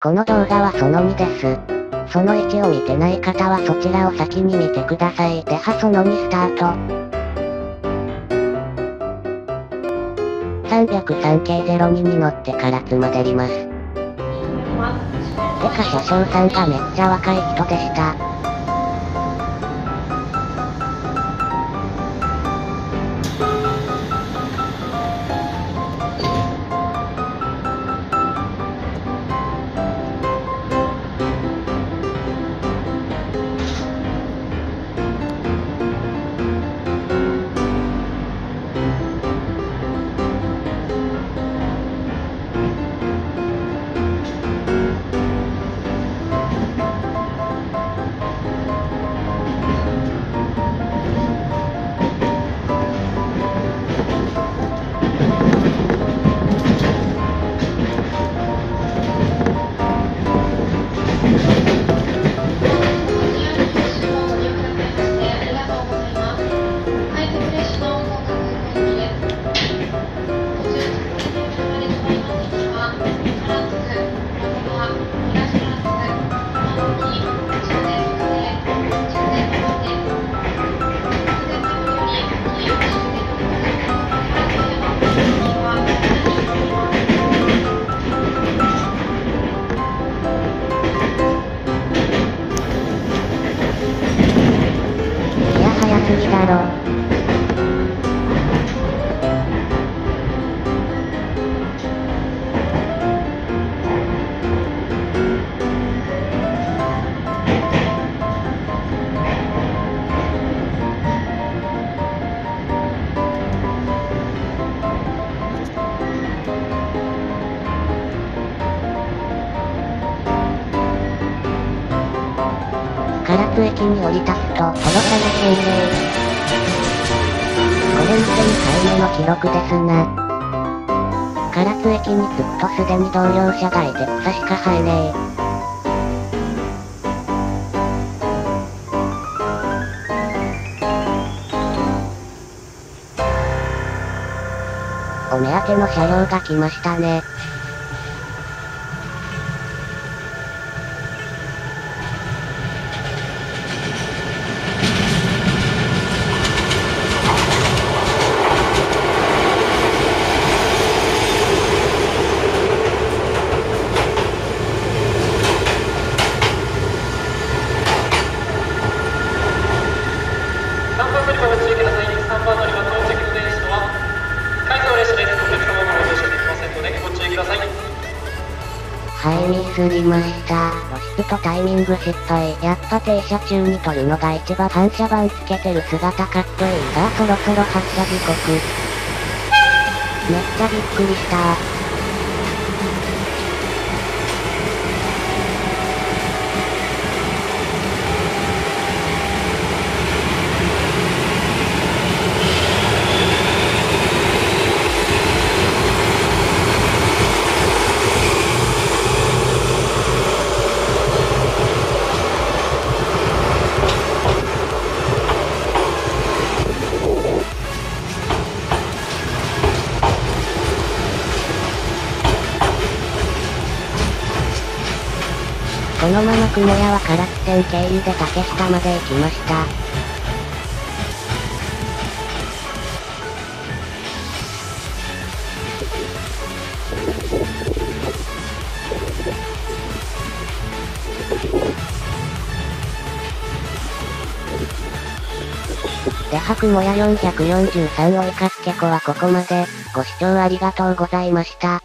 この動画はその2です。その1を見てない方はそちらを先に見てください。ではその2スタート。303系02に乗ってからつまでります。てか車掌さんがめっちゃ若い人でした。いや早すぎだろ。唐津駅に降り立つと、届かな宣言。これ見て2回目の記録ですな。唐津駅に着くとすでに同僚者がいて草しか生えねえ。お目当ての車両が来ましたね。3番乗り場ご注意ください。3番乗り場到着の電車とは、海上列車です。お客様もご乗車できませんので、ご注意ください。はい、ミスりました。露出とタイミング失敗。やっぱ停車中に撮るのが一番反射板つけてる姿かっこいい。さあ、そろそろ発車時刻。めっちゃびっくりした。このまま雲屋は唐津線経由で竹下まで行きました。では雲屋443追いかけ子はここまで。ご視聴ありがとうございました。